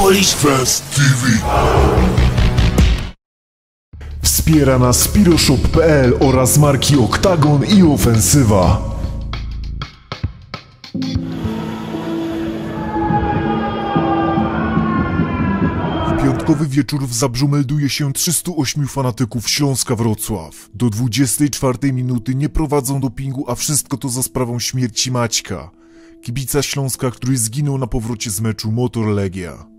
Polish Fest TV. Wspiera nas Spiroshop.pl oraz marki Oktagon i Ofensywa. Piątkowy wieczór w Zabrzu melduje się 308 fanatyków Śląska Wrocław. Do 24 minuty nie prowadzą dopingu, a wszystko to za sprawą śmierci Maćka, kibica Śląska, który zginął na powrocie z meczu Motor Legia.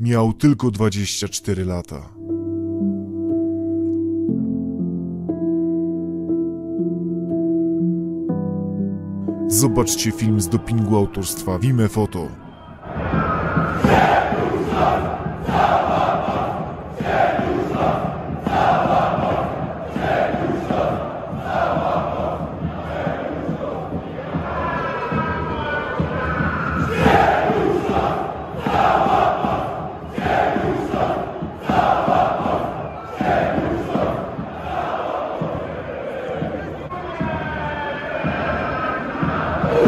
Miał tylko 24 lata. Zobaczcie film z dopingu autorstwa Wime Foto.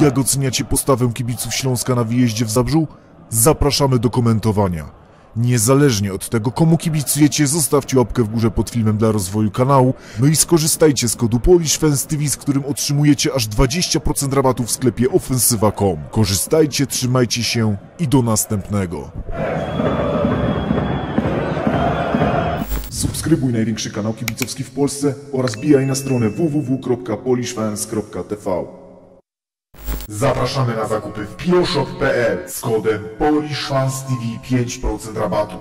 Jak oceniacie postawę kibiców Śląska na wyjeździe w Zabrzu? Zapraszamy do komentowania. Niezależnie od tego, komu kibicujecie, zostawcie łapkę w górze pod filmem dla rozwoju kanału, no i skorzystajcie z kodu PolishFansTV, z którym otrzymujecie aż 20% rabatu w sklepie ofensywa.com. Korzystajcie, trzymajcie się i do następnego. Subskrybuj największy kanał kibicowski w Polsce oraz bijaj na stronę www.polishfans.tv. Zapraszamy na zakupy w bioshop.pl z kodem PolishFansTV 5% rabatu.